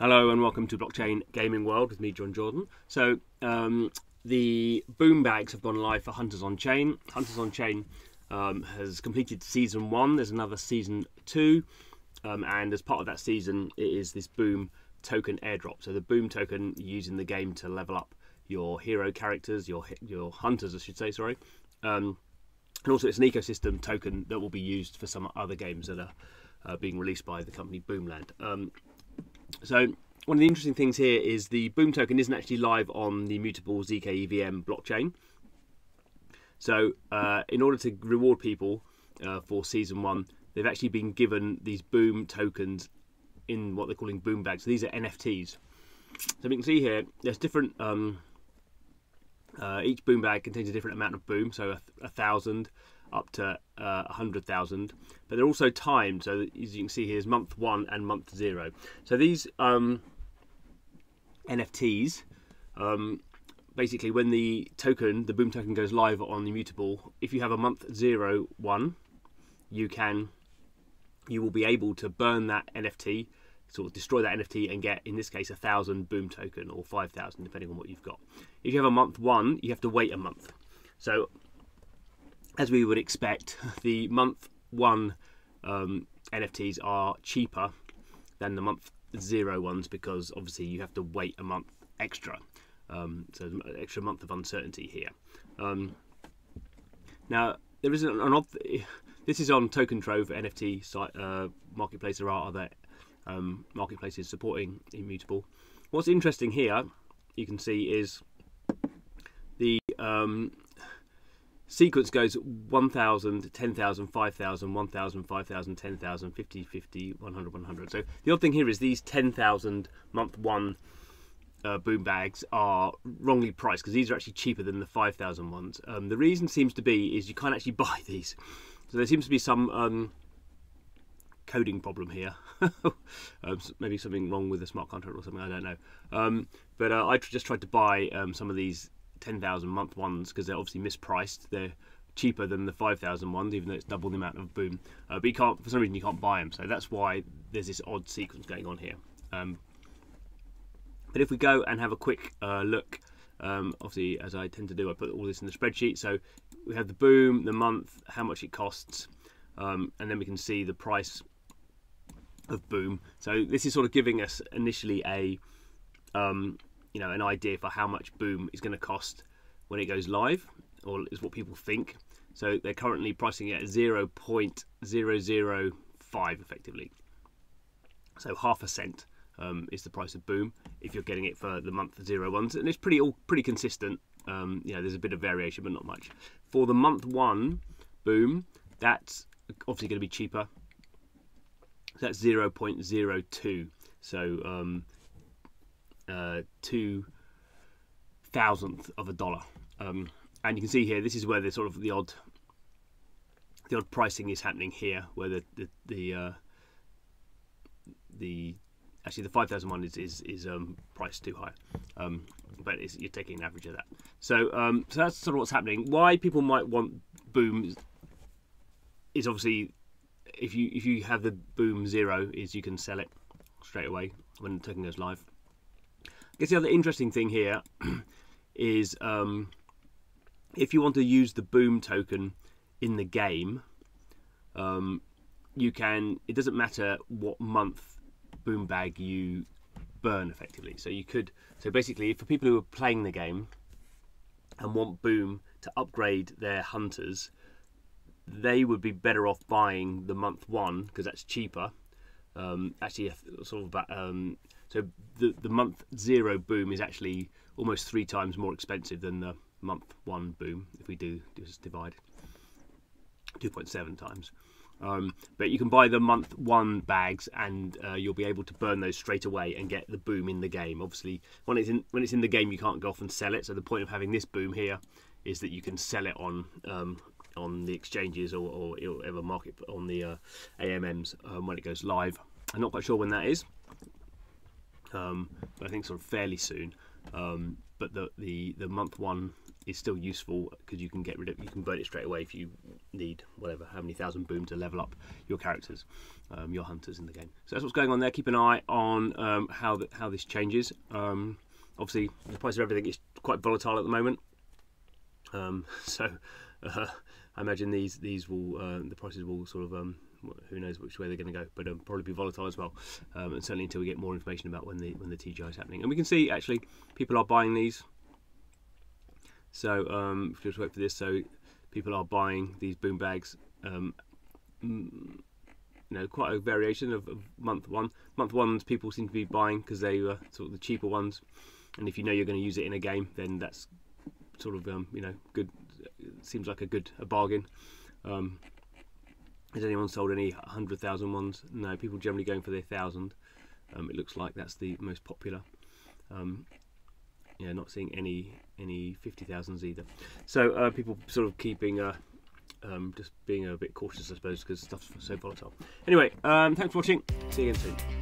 Hello and welcome to Blockchain Gaming World with me, John Jordan. So, um, the boom bags have gone live for Hunters on Chain. Hunters on Chain um, has completed season one. There's another season two, um, and as part of that season, it is this boom token airdrop. So the boom token use in the game to level up your hero characters, your your hunters, I should say. Sorry. Um, and also, it's an ecosystem token that will be used for some other games that are uh, being released by the company Boomland. Um, so one of the interesting things here is the Boom token isn't actually live on the Immutable ZK EVM blockchain. So uh, in order to reward people uh, for season one, they've actually been given these Boom tokens in what they're calling Boom bags. So these are NFTs. So we can see here, there's different. Um, uh, each boom bag contains a different amount of boom, so a, a thousand up to uh, a uh, hundred thousand. But they're also timed, so as you can see here is month one and month zero. So these um, NFTs, um, basically, when the token, the boom token, goes live on Immutable, if you have a month zero one, you can, you will be able to burn that NFT sort of destroy that NFT and get, in this case, a thousand boom token or five thousand, depending on what you've got. If you have a month one, you have to wait a month. So, as we would expect, the month one um, NFTs are cheaper than the month zero ones because obviously you have to wait a month extra. Um, so, an extra month of uncertainty here. Um, now, there is an, an this is on Token Trove NFT site uh, marketplace. There are other um, marketplaces supporting Immutable. What's interesting here, you can see, is the um, sequence goes 1,000, 10,000, 5,000, 1,000, 5,000, 10,000, 50, 50, 100, 100. So the odd thing here is these 10,000 month one uh, boom bags are wrongly priced because these are actually cheaper than the 5,000 ones. Um, the reason seems to be is you can't actually buy these. So there seems to be some um, coding problem here. um, maybe something wrong with the smart contract or something. I don't know. Um, but uh, I just tried to buy um, some of these 10,000 month ones because they're obviously mispriced. They're cheaper than the 5,000 ones, even though it's double the amount of boom. Uh, but you can't, for some reason, you can't buy them. So that's why there's this odd sequence going on here. Um, but if we go and have a quick uh, look, um, obviously, as I tend to do, I put all this in the spreadsheet. So we have the boom, the month, how much it costs, um, and then we can see the price of Boom. So this is sort of giving us initially a um, you know an idea for how much Boom is going to cost when it goes live, or is what people think. So they're currently pricing it at 0.005 effectively. So half a cent um, is the price of Boom if you're getting it for the month zero ones, and it's pretty all pretty consistent. Um, you know, there's a bit of variation, but not much. For the month one Boom, that's obviously going to be cheaper that's 0.02. So um, uh, two thousandth of a dollar. Um, and you can see here, this is where the sort of the odd the odd pricing is happening here, where the the the, uh, the actually the 5001 is is, is um, priced too high, um, but you're taking an average of that. So um, so that's sort of what's happening. Why people might want boom is obviously if you if you have the boom zero, is you can sell it straight away when the token goes live. Guess the other interesting thing here is um, if you want to use the boom token in the game, um, you can. It doesn't matter what month boom bag you burn effectively. So you could. So basically, for people who are playing the game and want boom to upgrade their hunters, they would be better off buying the month one because that's cheaper. Um, actually, sort of about, um, so the the month zero boom is actually almost three times more expensive than the month one boom if we do just divide 2.7 times. Um, but you can buy the month one bags, and uh, you'll be able to burn those straight away and get the boom in the game. Obviously, when it's in when it's in the game, you can't go off and sell it. So the point of having this boom here is that you can sell it on um, on the exchanges or, or ever market on the uh, AMMs um, when it goes live. I'm not quite sure when that is, um, I think sort of fairly soon. Um, but the, the the month one is still useful because you can get rid of you can burn it straight away if you need whatever how many thousand boom to level up your characters, um, your hunters in the game. So that's what's going on there. Keep an eye on um, how the, how this changes. Um, obviously, the price of everything is quite volatile at the moment. Um, so uh, I imagine these these will uh, the prices will sort of um, who knows which way they're going to go, but um, probably be volatile as well. Um, and certainly until we get more information about when the when the TGE is happening, and we can see actually people are buying these. So um, just wait for this. So people are buying these boom bags. Um, you know, quite a variation of, of, month one. Month ones people seem to be buying because they were sort of the cheaper ones, and if you know you're going to use it in a game, then that's sort of um, you know good. Seems like a good a bargain. Um, has anyone sold any 100,000 ones? No, people generally going for their thousand. Um, it looks like that's the most popular. Um, yeah, not seeing any any 50,000s either. So uh, people sort of keeping uh, um, just being a bit cautious, I suppose, because stuff's so volatile. Anyway, um, thanks for watching. See you again soon.